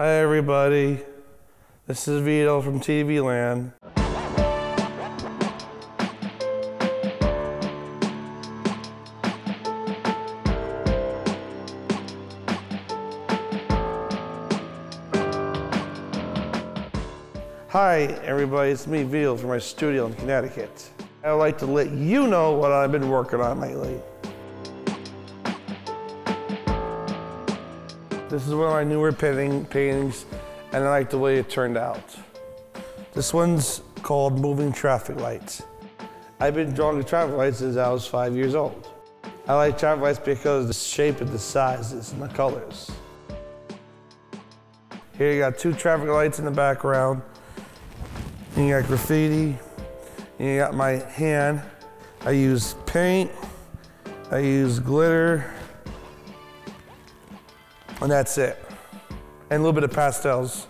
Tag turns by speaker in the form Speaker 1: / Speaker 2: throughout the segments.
Speaker 1: Hi, everybody. This is Vito from TV Land. Hi, everybody. It's me, Vito, from my studio in Connecticut. I'd like to let you know what I've been working on lately. This is one of my newer painting, paintings, and I like the way it turned out. This one's called Moving Traffic Lights. I've been drawing traffic lights since I was five years old. I like traffic lights because of the shape and the sizes and the colors. Here you got two traffic lights in the background. And you got graffiti. And you got my hand. I use paint. I use glitter. And that's it. And a little bit of pastels.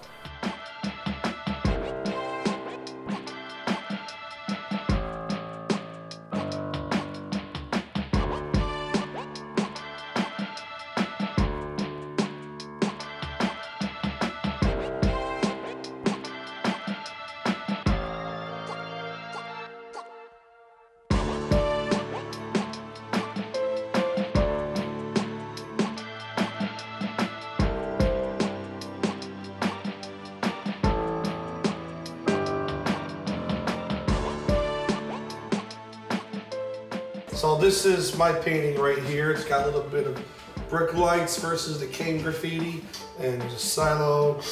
Speaker 1: So this is my painting right here. It's got a little bit of brick lights versus the cane graffiti, and a silo.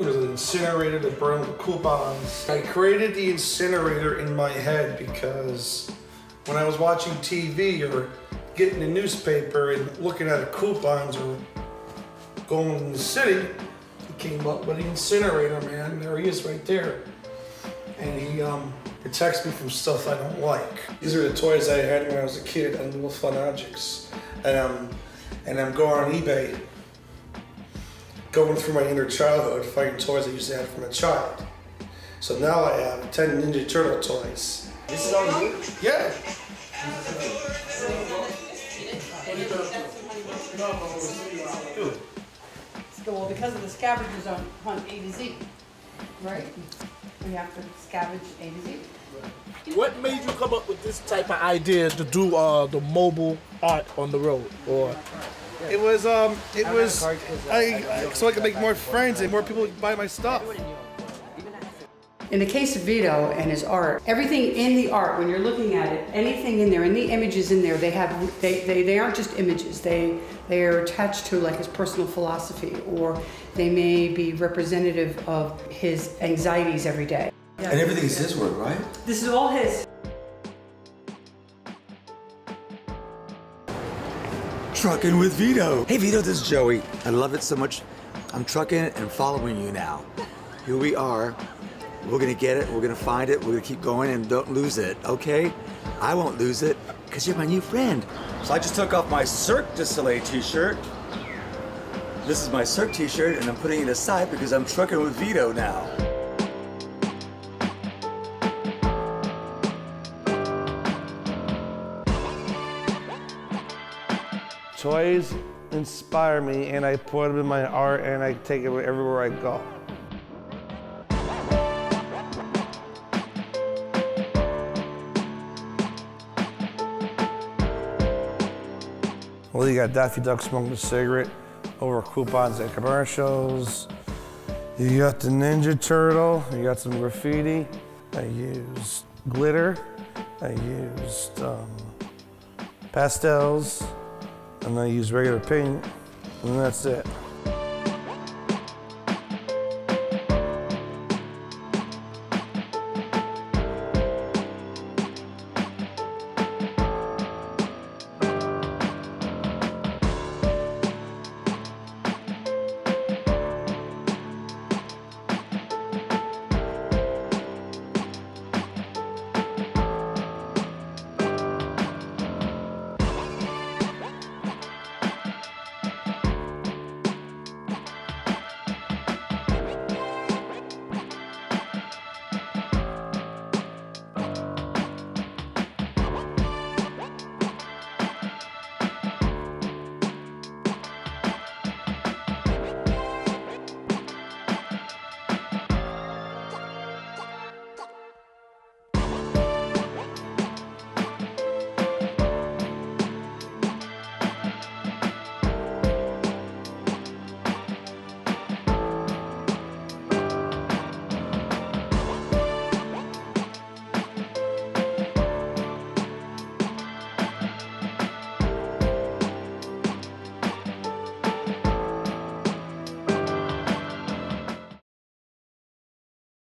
Speaker 1: There's an incinerator that burn the coupons. I created the incinerator in my head because when I was watching TV or getting the newspaper and looking at the coupons or going in the city, he came up with the incinerator, man. There he is right there. And he um, protects me from stuff I don't like. These are the toys I had when I was a kid on Little Fun Objects. And I'm, and I'm going on eBay, going through my inner childhood, finding toys I used to have from a child. So now I have 10 Ninja Turtle toys.
Speaker 2: This is all you?
Speaker 1: Yeah.
Speaker 2: Dude,
Speaker 3: Well, because of the scavengers on hunt A to Z, right? We have to scavenge A to Z.
Speaker 2: what made you come up with this type of idea to do uh, the mobile art on the road? Or
Speaker 1: It was, um, it was, I, so I could make more friends and more people buy my stuff.
Speaker 3: In the case of Vito and his art, everything in the art, when you're looking at it, anything in there, and the images in there, they have, they, they, they aren't just images. They, they are attached to like his personal philosophy, or they may be representative of his anxieties every day.
Speaker 4: And everything everything's his work, right?
Speaker 3: This is all his.
Speaker 4: Trucking with Vito. Hey Vito, this is Joey. I love it so much. I'm trucking and following you now. Here we are. We're gonna get it, we're gonna find it, we're gonna keep going and don't lose it, okay? I won't lose it, because you're my new friend. So I just took off my Cirque du Soleil t-shirt. This is my Cirque t-shirt and I'm putting it aside because I'm trucking with Vito now.
Speaker 1: Toys inspire me and I put them in my art and I take it everywhere I go. Well, you got Daffy Duck smoking a cigarette over coupons and commercials. You got the Ninja Turtle. You got some graffiti. I used glitter. I used um, pastels. And I use regular paint. And that's it.